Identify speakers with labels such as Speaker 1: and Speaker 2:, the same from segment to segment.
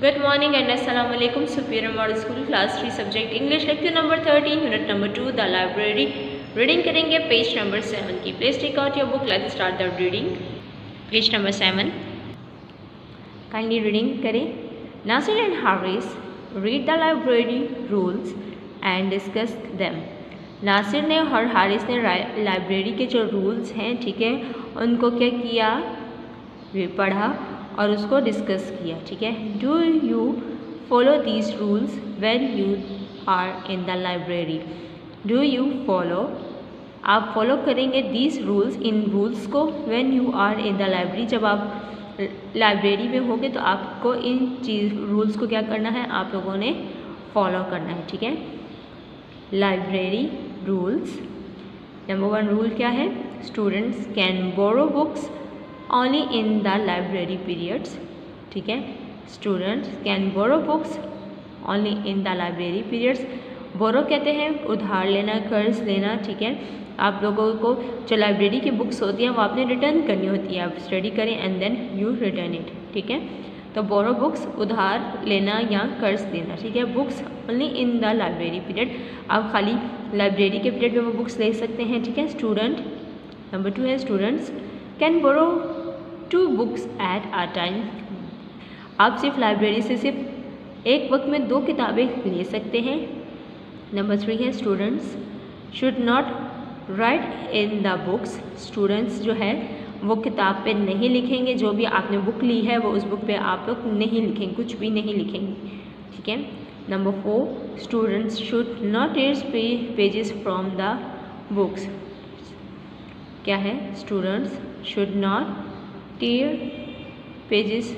Speaker 1: Good morning and alaikum, Superior Model School, class 3 subject English lecture number 13 unit number 2 the library. Reading करेंगे page number seven की. Please take out your book let's start the reading page number seven kindly reading करें. Nasir and Haris read the library rules and discuss them Nasir ने और हारिस ने library के जो rules हैं, ठीक है, उनको क्या किया? पढ़ा. और उसको डिस्कस किया, ठीक है? Do you follow these rules when you are in the library do you follow आप फॉलो करेंगे दीज रूल्स इन रूल्स को when you are in the library जब आप लाइब्रेरी में होंगे तो आपको इन चीज़ रूल्स को क्या करना है? आप लोगों ने फॉलो करना है, ठीक है? Library rules number one rule क्या है? Students can borrow books only in the library periods ठीक है? Students can borrow books only in the library periods borrow कहते हैं, उधार लेना, कर्ज लेना, ठीक है? आप लोगों को जो लाइब्रेरी की बुक्स होती हैं, वो आपने रिटर्न करनी होती है। आप स्टडी करें and then you return it ठीक है? तो बोरो बुक्स उधार लेना या कर्ज देना, ठीक है? Books only in the library period आप खाली लाइब्रेरी के पीरियड में वो बुक्स ले सकते हैं, ठीक है? स्टूडेंट नंबर टू है students can borrow two books at a time आप सिर्फ़ लाइब्रेरी से सिर्फ़ एक वक्त में दो किताबें ले सकते हैं। नंबर थ्री है students should not write in the books students जो है, वो किताब पे नहीं लिखेंगे। जो भी आपने बुक ली है, वो उस बुक पे आप लोग नहीं लिखेंगे, कुछ भी नहीं लिखेंगे। ठीक है? Number four students should not read pages from the books क्या है? Students should not tear pages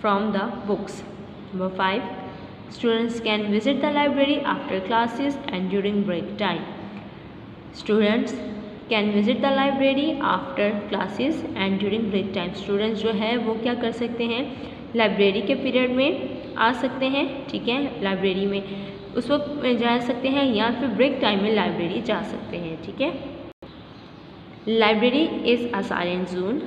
Speaker 1: from the books. Number 5. Students can visit the library after classes and during break time. Students can visit the library after classes and during break time students जो है, वो क्या कर सकते हैं library के period में आ सकते हैं, ठीक है लाइब्रेरी में उस वक्त जा सकते हैं या फिर ब्रेक टाइम में लाइब्रेरी जा सकते हैं, ठीक है library is a silent zone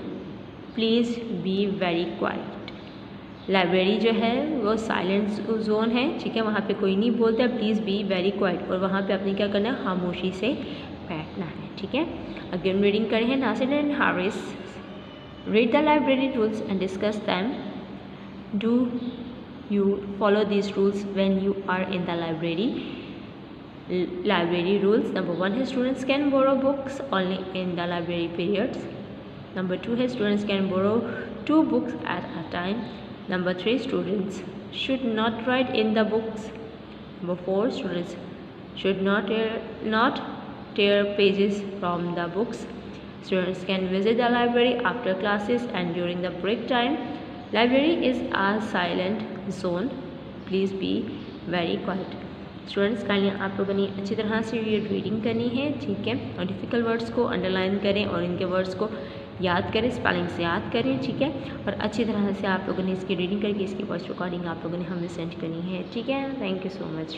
Speaker 1: please be very quiet. Library जो है, वो साइलेंट जोन है, ठीक है? वहाँ पे कोई नहीं बोलता, प्लीज़ बी वेरी क्वाइट। और वहाँ पे अपने क्या करना है? खामोशी से बैठना है, ठीक है? अगेन रीडिंग करें हैं, Nasir and Haris read the library rules and discuss them do you follow these rules when you are in the library? Library rules. Number one students can borrow books only in the library periods. Number two है students can borrow two books at a time. Number three students should not write in the books. Number four students should not tear, not tear pages from the books. Students can visit the library after classes and during the break time. Library is a silent zone. Please be very quiet. Students kindly आप लोगों ने अच्छी तरह से ये reading करनी है ठीक है और डिफ़िकल्ट वर्ड्स को अंडरलाइन करें और इनके वर्ड्स को याद करें स्पेलिंग से याद करें, ठीक है? और अच्छी तरह से आप लोगों ने इसकी रीडिंग करके इसकी वॉइस रिकॉर्डिंग आप लोगों ने हमें सेंड करनी है, ठीक है? Thank you so much